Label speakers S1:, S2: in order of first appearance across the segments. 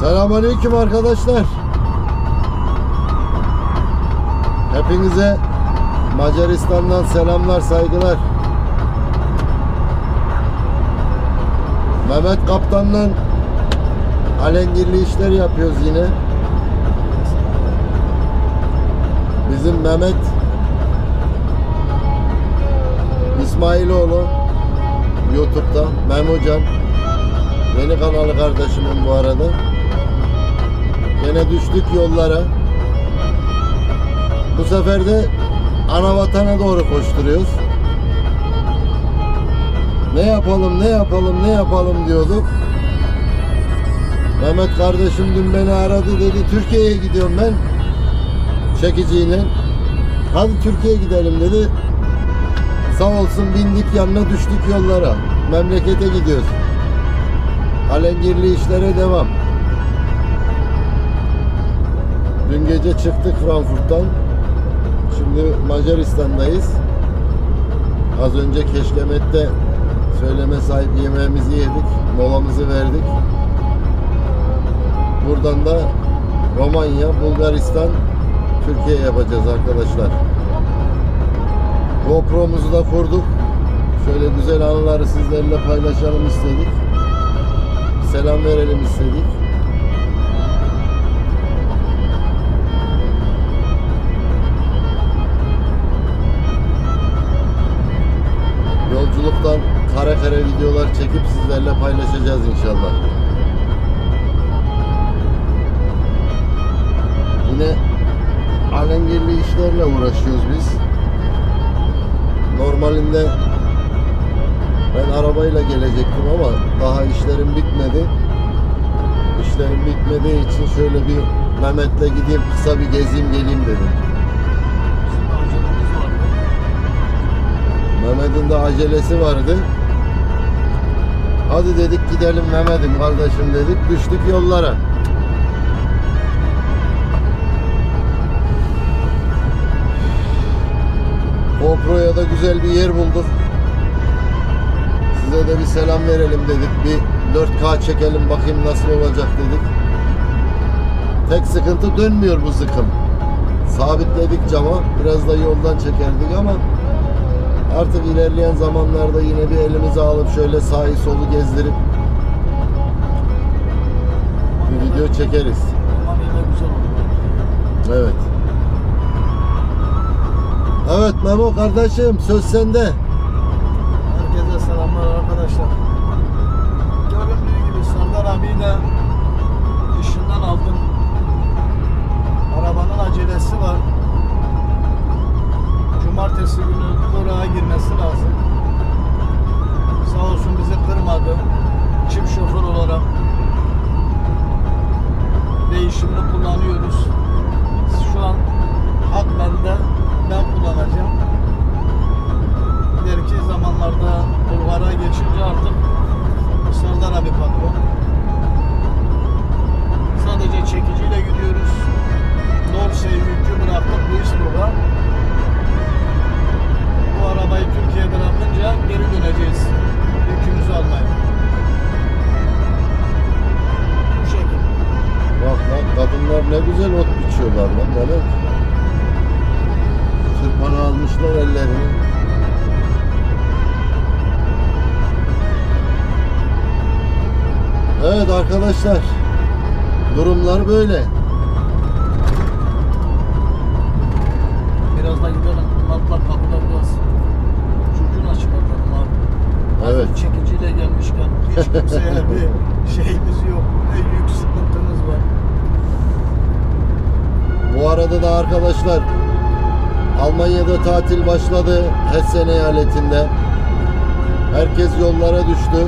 S1: Selamünaleyküm arkadaşlar. Hepinize Macaristan'dan selamlar, saygılar. Mehmet Kaptan'la alengirli işler yapıyoruz yine. Bizim Mehmet İsmailoğlu YouTube'da Memocan Yeni kanalı kardeşimin bu arada. Gene düştük yollara. Bu sefer de ana vatana doğru koşturuyoruz. Ne yapalım, ne yapalım, ne yapalım diyorduk. Mehmet kardeşim dün beni aradı dedi Türkiye'ye gidiyorum ben. Çekiciyle. Hadi Türkiye'ye gidelim dedi. Sağ olsun bindik yanına düştük yollara. Memlekete gidiyoruz. Alengirli işlere devam. Dün gece çıktık Frankfurt'tan. Şimdi Macaristan'dayız. Az önce Keşkemet'te söyleme sahip yemeğimizi yedik. Molamızı verdik. Buradan da Romanya, Bulgaristan, Türkiye yapacağız arkadaşlar. GoPro'muzu da kurduk. Şöyle güzel anıları sizlerle paylaşalım istedik selam verelim istedik. Videolar çekip sizlerle paylaşacağız inşallah. Yine alengirli işlerle uğraşıyoruz biz. Normalinde ben arabayla gelecektim ama daha işlerim bitmedi. İşlerim bitmediği için şöyle bir Mehmet'le gideyim kısa bir gezeyim geleyim dedim. Mehmet'in de acelesi vardı. Hadi dedik gidelim Mehmet'im kardeşim dedik. Düştük yollara. GoPro'ya da güzel bir yer bulduk. Size de bir selam verelim dedik. Bir 4K çekelim bakayım nasıl olacak dedik. Tek sıkıntı dönmüyor bu zıkım. Sabitledik cama. Biraz da yoldan çekerdik ama artık ilerleyen zamanlarda yine bir elimize alıp şöyle sağı solu gezdirip bir video çekeriz. Evet. Evet Memo kardeşim söz sende.
S2: Herkese selamlar arkadaşlar. Göründüğü gibi Serdar abiyi de işinden aldım. Arabanın acelesi var. Cumartesi günü oraya girmesi lazım.
S1: Evet arkadaşlar. Durumlar böyle.
S2: Birazdan gidelim. Matlar kapıda biraz curcuna çıkartalım abi.
S1: Evet.
S2: Hazır çekiciyle gelmişken hiç kimseye bir şeyimiz yok. Ne yük sıkıntımız var.
S1: Bu arada da arkadaşlar Almanya'da tatil başladı Hessen eyaletinde. Herkes yollara düştü.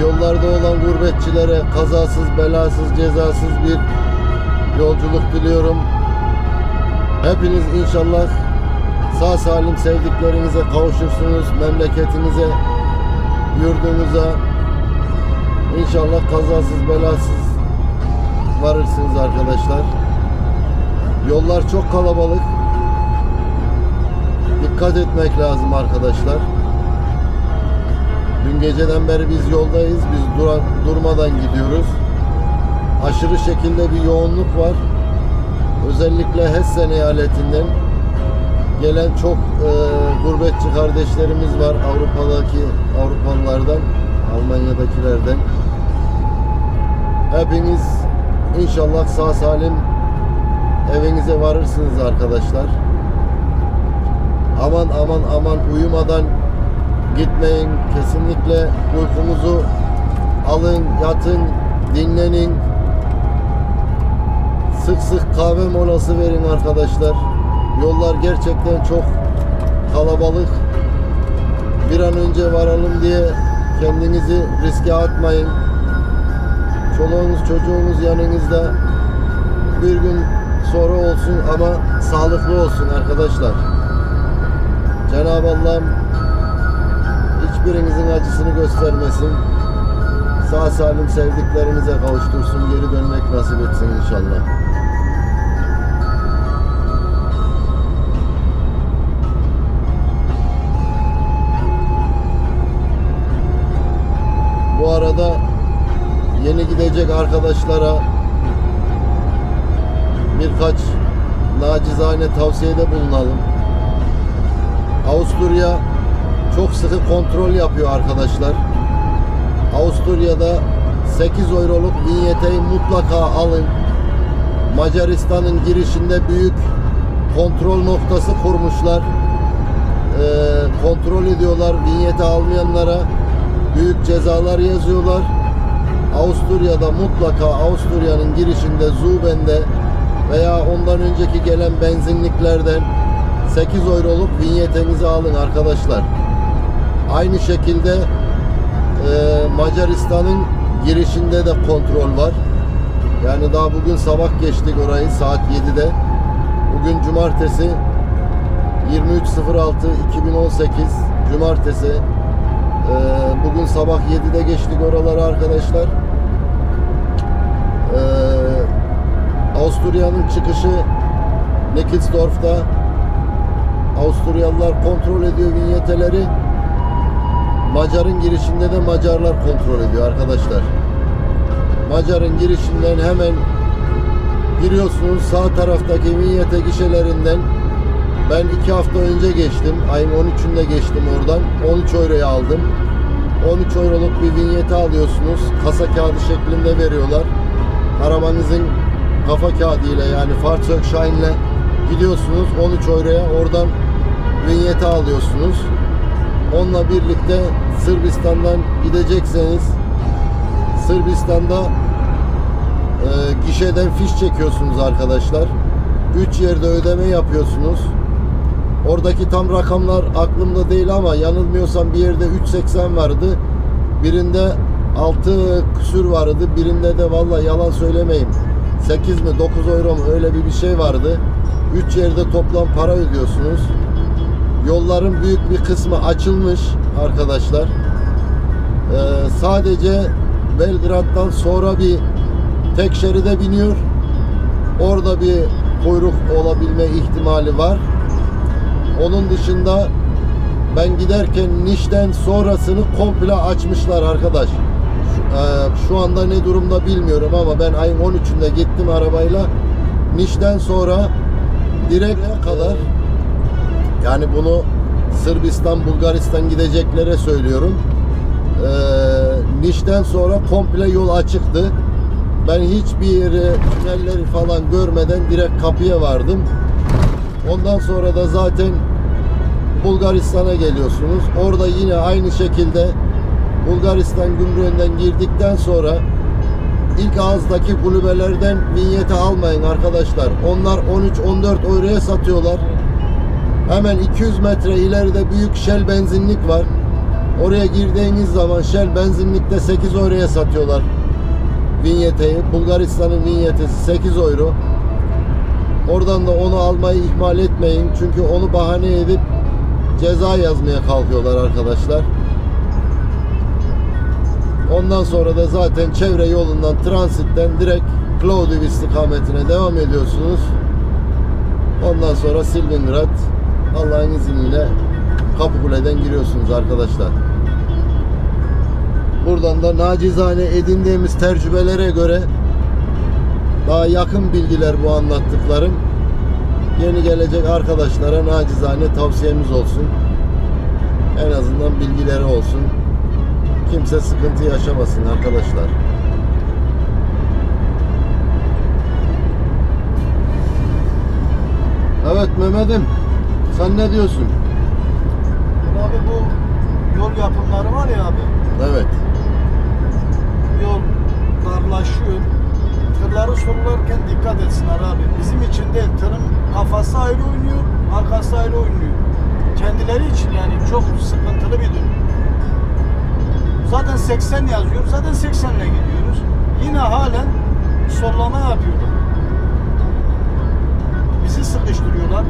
S1: Yollarda olan gurbetçilere kazasız, belasız, cezasız bir yolculuk diliyorum. Hepiniz inşallah sağ salim sevdiklerinize kavuşursunuz. Memleketinize, yurdunuza inşallah kazasız, belasız varırsınız arkadaşlar. Yollar çok kalabalık. Dikkat etmek lazım arkadaşlar. Dün geceden beri biz yoldayız. Biz dura- durmadan gidiyoruz. aşırı şekilde bir yoğunluk var. Özellikle Hessen eyaletinden gelen çok e, gurbetçi kardeşlerimiz var Avrupa'daki Avrupalılardan, Almanya'dakilerden. Hepiniz inşallah sağ salim evinize varırsınız arkadaşlar. Aman aman aman uyumadan gitmeyin. Kesinlikle uykunuzu alın, yatın, dinlenin. Sık sık kahve molası verin arkadaşlar. Yollar gerçekten çok kalabalık. Bir an önce varalım diye kendinizi riske atmayın. Çoluğunuz çocuğunuz yanınızda bir gün sonra olsun ama sağlıklı olsun arkadaşlar. Cenab-ı Allah'ım hiçbirinizin acısını göstermesin. Sağ salim sevdiklerinize kavuştursun. Geri dönmek nasip etsin inşallah. Bu arada yeni gidecek arkadaşlara birkaç nacizane tavsiyede bulunalım. Avusturya çok sıkı kontrol yapıyor arkadaşlar. Avusturya'da 8 euroluk vinyeteyi mutlaka alın. Macaristan'ın girişinde büyük kontrol noktası kurmuşlar. Ee, kontrol ediyorlar vinyeti almayanlara büyük cezalar yazıyorlar. Avusturya'da mutlaka Avusturya'nın girişinde Zuben'de veya ondan önceki gelen benzinliklerden 8 euroluk vinyetenizi alın arkadaşlar. Aynı şekilde e, Macaristan'ın girişinde de kontrol var. Yani daha bugün sabah geçtik orayı saat 7'de. Bugün cumartesi 23.06.2018 cumartesi. E, bugün sabah 7'de geçtik oraları arkadaşlar. E, Avusturya'nın çıkışı Nickelsdorf'ta Avusturyalılar kontrol ediyor vinyeteleri. Macar'ın girişinde de Macarlar kontrol ediyor arkadaşlar. Macar'ın girişinden hemen giriyorsunuz sağ taraftaki vinyete gişelerinden ben iki hafta önce geçtim. Ayın 13'ünde geçtim oradan. 13 euroya aldım. 13 euroluk bir vinyeti alıyorsunuz. Kasa kağıdı şeklinde veriyorlar. Arabanızın kafa kağıdı ile yani Fahrzeugschein'le gidiyorsunuz 13 euroya oradan vinyeti alıyorsunuz. Onunla birlikte Sırbistan'dan gidecekseniz Sırbistan'da e, gişeden fiş çekiyorsunuz arkadaşlar. 3 yerde ödeme yapıyorsunuz. Oradaki tam rakamlar aklımda değil ama yanılmıyorsam bir yerde 3.80 vardı. Birinde 6 küsür vardı. Birinde de valla yalan söylemeyeyim. 8 mi 9 euro mu öyle bir bir şey vardı. 3 yerde toplam para ödüyorsunuz. Yolların büyük bir kısmı açılmış arkadaşlar. Ee, sadece Belgrad'dan sonra bir tek şeride biniyor. Orada bir kuyruk olabilme ihtimali var. Onun dışında ben giderken Niş'ten sonrasını komple açmışlar arkadaş. Şu, e, şu anda ne durumda bilmiyorum ama ben ayın 13'ünde gittim arabayla. Niş'ten sonra direkt kadar yani bunu Sırbistan, Bulgaristan gideceklere söylüyorum. Ee, Niş'ten sonra komple yol açıktı. Ben hiçbir yeri, tünelleri falan görmeden direkt kapıya vardım. Ondan sonra da zaten Bulgaristan'a geliyorsunuz. Orada yine aynı şekilde Bulgaristan gümrüğünden girdikten sonra ilk ağızdaki kulübelerden vinyeti almayın arkadaşlar. Onlar 13-14 euroya satıyorlar. Hemen 200 metre ileride büyük Shell benzinlik var. Oraya girdiğiniz zaman Shell benzinlikte 8 euroya satıyorlar vinyeteyi. Bulgaristan'ın vinyetesi 8 euro. Oradan da onu almayı ihmal etmeyin. Çünkü onu bahane edip ceza yazmaya kalkıyorlar arkadaşlar. Ondan sonra da zaten çevre yolundan transitten direkt Plovdiv istikametine devam ediyorsunuz. Ondan sonra Silvingrad Allah'ın izniyle Kapıkule'den giriyorsunuz arkadaşlar. Buradan da nacizane edindiğimiz tecrübelere göre Daha yakın bilgiler bu anlattıklarım. Yeni gelecek arkadaşlara nacizane tavsiyemiz olsun. En azından bilgileri olsun. Kimse sıkıntı yaşamasın arkadaşlar. Evet Mehmet'im sen ne diyorsun?
S2: Abi bu yol yapımları var ya abi.
S1: Evet.
S2: Yol darlaşıyor. Tırları sorularken dikkat etsinler abi. Bizim için değil. Tırın kafası ayrı oynuyor, arkası ayrı oynuyor. Kendileri için yani çok sıkıntılı bir durum. Zaten 80 yazıyor. Zaten 80 ile gidiyoruz. Yine halen sollama yapıyorlar. Bizi sıkıştırıyorlar.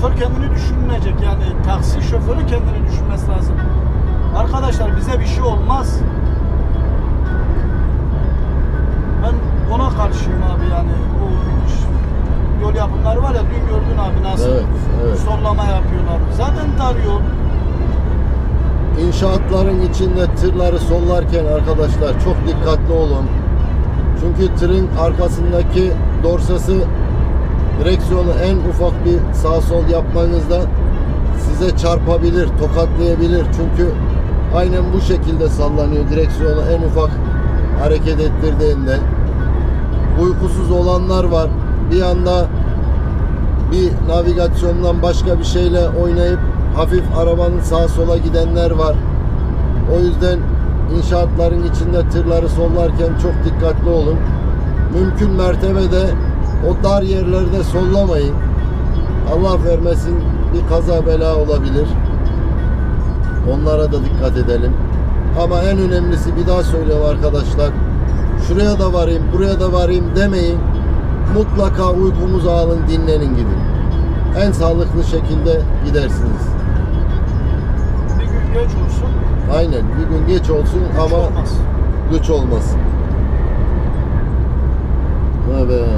S2: Şoför kendini düşünmeyecek yani taksi şoförü kendini düşünmesi lazım. Arkadaşlar bize bir şey olmaz. Ben ona karşıyım abi yani bu iş- yol yapımları var ya dün gördün abi nasıl
S1: Evet, evet.
S2: sollama yapıyorlar. Zaten dar yol.
S1: İnşaatların içinde tırları sollarken arkadaşlar çok dikkatli olun. Çünkü tırın arkasındaki dorsası direksiyonu en ufak bir sağ sol yapmanızda size çarpabilir, tokatlayabilir. Çünkü aynen bu şekilde sallanıyor direksiyonu en ufak hareket ettirdiğinde. Uykusuz olanlar var. Bir anda bir navigasyondan başka bir şeyle oynayıp hafif arabanın sağa sola gidenler var. O yüzden inşaatların içinde tırları sollarken çok dikkatli olun. Mümkün mertebede o dar yerlerde sollamayın. Allah vermesin bir kaza bela olabilir. Onlara da dikkat edelim. Ama en önemlisi bir daha söylüyorum arkadaşlar. Şuraya da varayım, buraya da varayım demeyin. Mutlaka uykumuzu alın, dinlenin gidin. En sağlıklı şekilde gidersiniz.
S2: Bir gün geç olsun.
S1: Aynen bir gün geç olsun
S2: hiç
S1: ama
S2: olmaz.
S1: güç olmasın. Evet.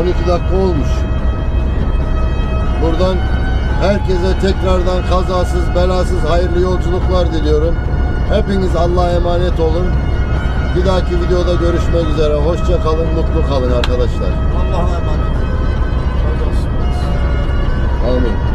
S1: On iki dakika olmuş. Buradan herkese tekrardan kazasız belasız hayırlı yolculuklar diliyorum. Hepiniz Allah'a emanet olun. Bir dahaki videoda görüşmek üzere. Hoşça kalın, mutlu kalın arkadaşlar.
S2: Allah'a emanet. Olsun.
S1: Amin.